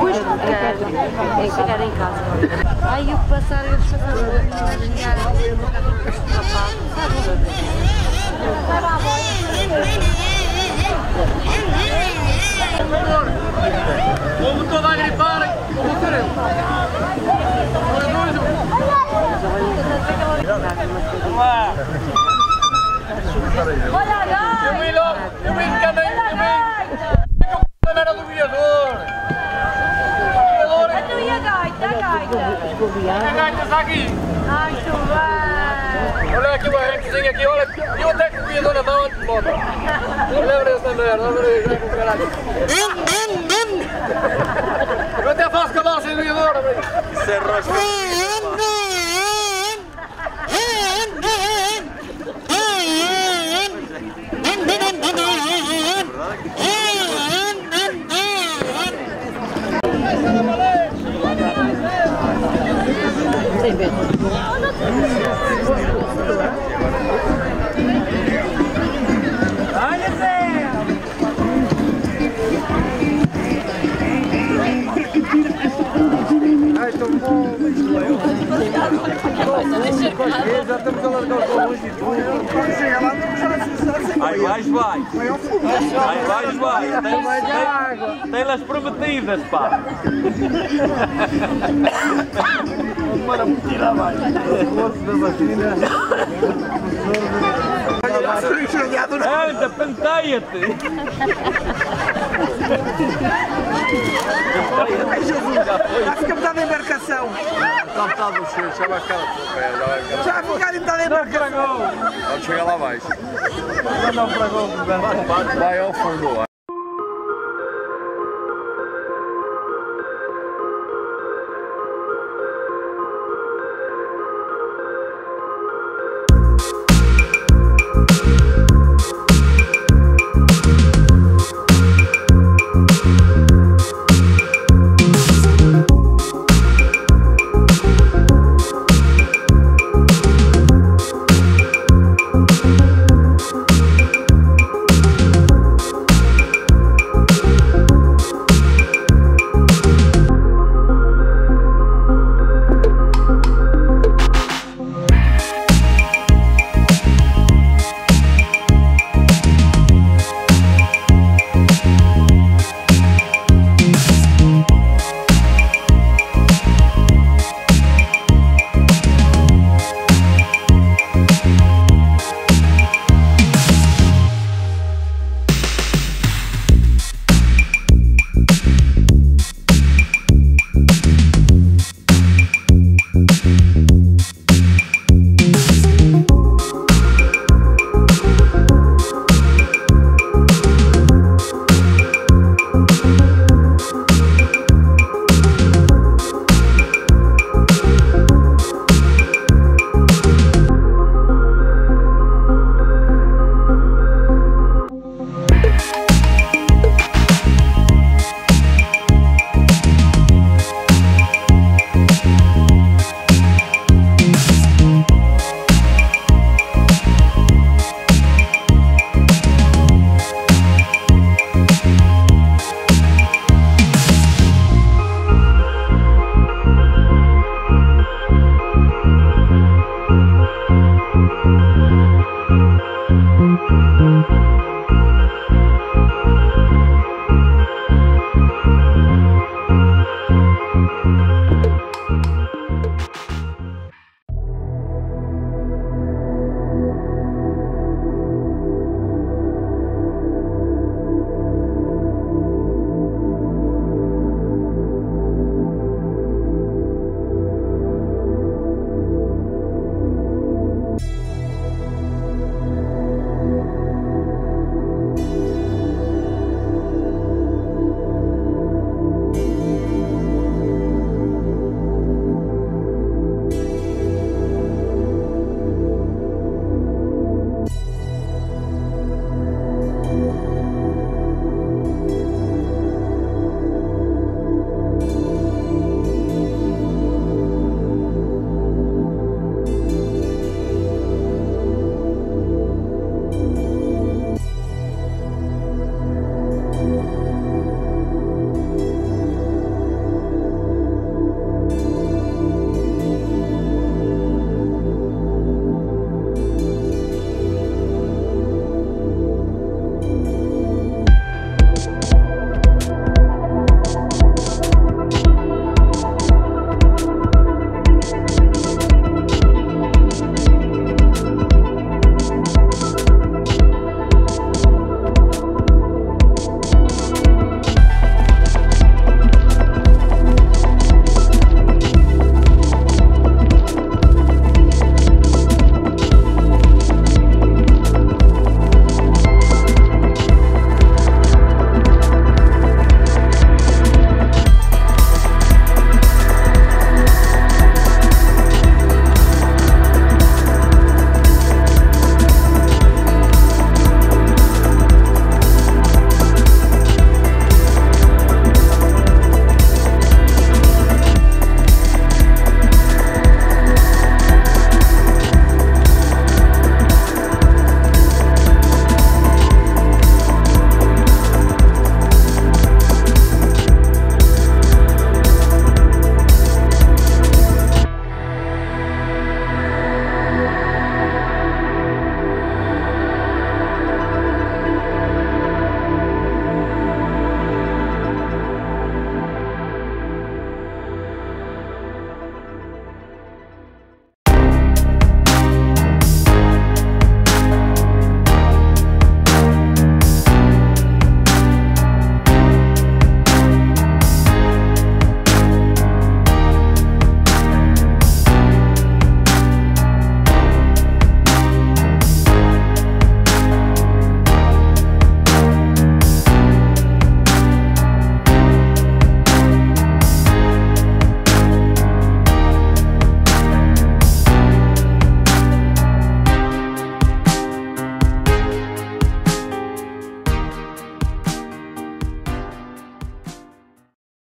Hoje não quero. É chegar em casa. Ai, eu passar, eles passaram por a chegar. Rapaz, Como toda a lá. Olha a gaita! Eu vim logo, eu vim também, eu vim. Eu era do viador. Viador, Então e a gaita? A gaita? a gaita está aqui. Ai, tu bem! Olha aqui o arranquezinho aqui, olha. Que o viador na mão antes de moto. Lembra dessa merda, lembra dessa com caralho. Eu até faço cavalo sem viador, amigo. Isso é rosca. Aí vais, vai. Aí vais, vai. Tem, tem, tem las prometidas, pá. Anda, penteia-te. Já fica metade da embarcação. Está metade do cheiro, chama a cara. Já vai ficar metade da embarcação. Vamos chegar lá mais. Vai ao fundo.